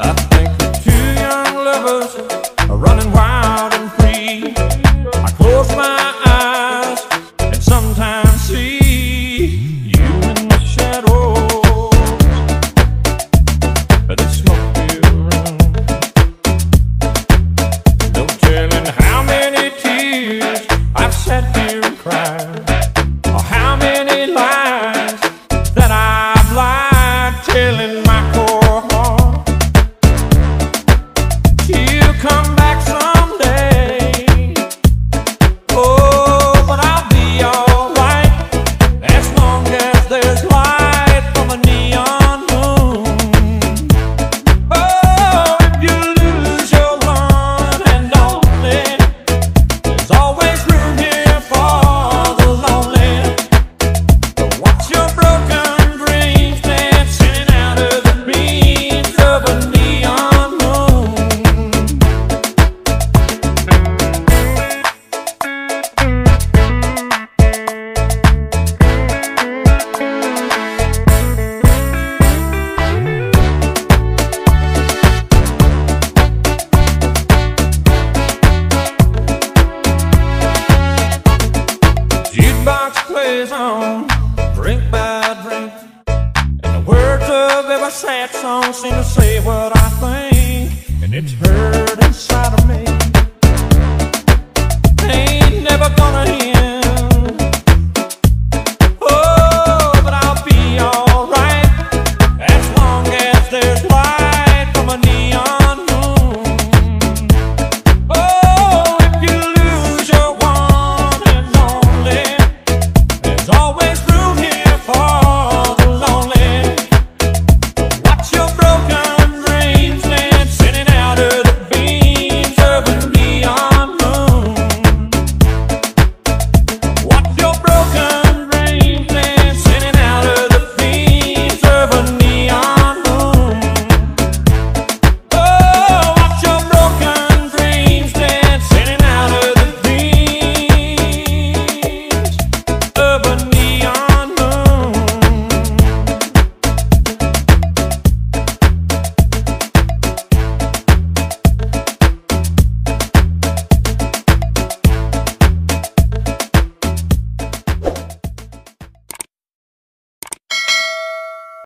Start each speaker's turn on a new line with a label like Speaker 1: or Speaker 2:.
Speaker 1: up. sad song seems to say what I think, and it's heard inside of me.